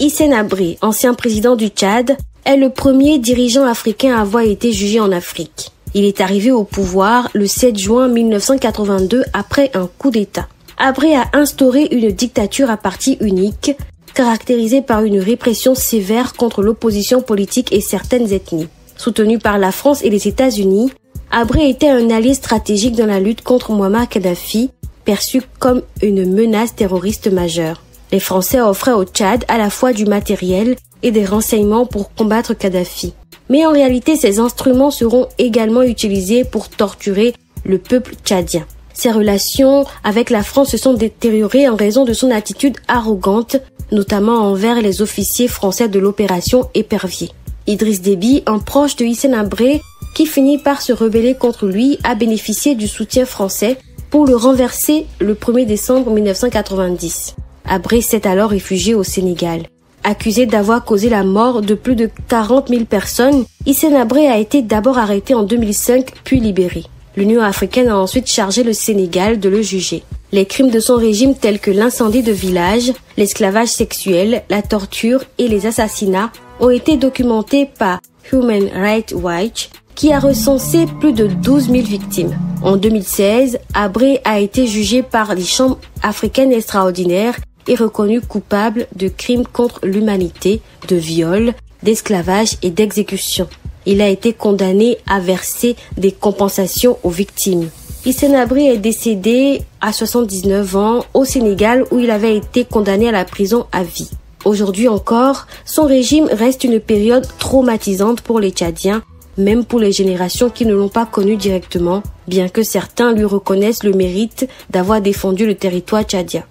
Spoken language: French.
Hissène Abré, ancien président du Tchad, est le premier dirigeant africain à avoir été jugé en Afrique. Il est arrivé au pouvoir le 7 juin 1982 après un coup d'État. Abré a instauré une dictature à parti unique, caractérisée par une répression sévère contre l'opposition politique et certaines ethnies. Soutenu par la France et les États-Unis, Abré était un allié stratégique dans la lutte contre Muammar Kadhafi, perçu comme une menace terroriste majeure. Les Français offraient au Tchad à la fois du matériel et des renseignements pour combattre Kadhafi. Mais en réalité, ces instruments seront également utilisés pour torturer le peuple tchadien. Ses relations avec la France se sont détériorées en raison de son attitude arrogante, notamment envers les officiers français de l'opération Épervier. Idriss Déby, un proche de Hissène Abré, qui finit par se rebeller contre lui, a bénéficié du soutien français pour le renverser le 1er décembre 1990. Abré s'est alors réfugié au Sénégal. Accusé d'avoir causé la mort de plus de 40 000 personnes, Hissène Abré a été d'abord arrêté en 2005 puis libéré. L'Union africaine a ensuite chargé le Sénégal de le juger. Les crimes de son régime tels que l'incendie de villages, l'esclavage sexuel, la torture et les assassinats ont été documentés par Human Rights Watch qui a recensé plus de 12 000 victimes. En 2016, Abré a été jugé par les chambres africaines extraordinaires et reconnu coupable de crimes contre l'humanité, de viol, d'esclavage et d'exécution. Il a été condamné à verser des compensations aux victimes. Hissène Abré est décédé à 79 ans au Sénégal où il avait été condamné à la prison à vie. Aujourd'hui encore, son régime reste une période traumatisante pour les Tchadiens, même pour les générations qui ne l'ont pas connu directement, bien que certains lui reconnaissent le mérite d'avoir défendu le territoire tchadien.